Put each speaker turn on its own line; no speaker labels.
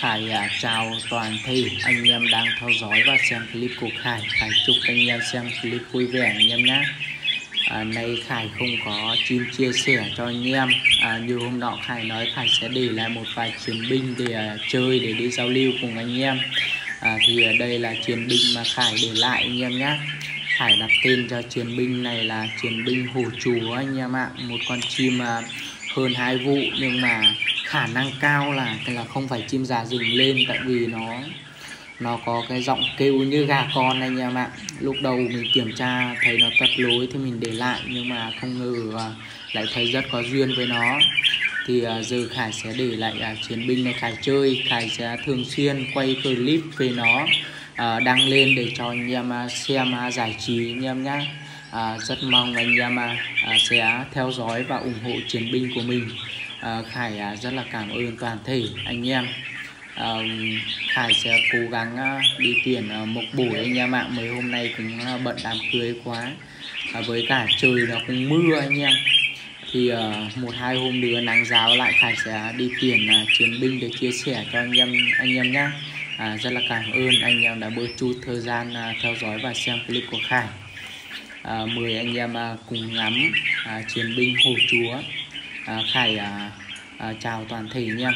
Khải à, chào toàn thể anh em đang theo dõi và xem clip của Khải. Khải chúc anh em xem clip vui vẻ anh em nhé. À, Nay Khải không có chim chia sẻ cho anh em. À, Như hôm nọ Khải nói Khải sẽ để lại một vài chiến binh để à, chơi để đi giao lưu cùng anh em. À, Thì à, đây là chiến binh mà Khải để lại anh em nhé. Khải đặt tên cho chiến binh này là chiến binh hổ chúa anh em ạ. Một con chim à, hơn hai vụ, nhưng mà khả năng cao là là không phải chim già rừng lên, tại vì nó nó có cái giọng kêu như gà con anh em ạ. Lúc đầu mình kiểm tra thấy nó tật lối thì mình để lại, nhưng mà không ngờ à, lại thấy rất có duyên với nó. Thì à, giờ Khải sẽ để lại à, chiến binh này, Khải chơi. Khải sẽ thường xuyên quay clip về nó đăng lên để cho anh em xem giải trí anh em nhé à, rất mong anh em à, sẽ theo dõi và ủng hộ chiến binh của mình. À, Khải à, rất là cảm ơn toàn thể anh em. À, Khải sẽ cố gắng à, đi tuyển à, một buổi anh em ạ. Mấy hôm nay cũng à, bận đám cưới quá. À, với cả trời nó cũng mưa anh em. Thì uh, một hai hôm nữa nắng giáo lại Khải sẽ đi tuyển uh, chiến binh để chia sẻ cho anh em anh em nhé à, rất là cảm ơn anh em đã bớt chút thời gian uh, theo dõi và xem clip của Khải à, mời anh em à, cùng ngắm à, chiến binh hồ chúa. À, khải à, à, chào toàn thể anh em.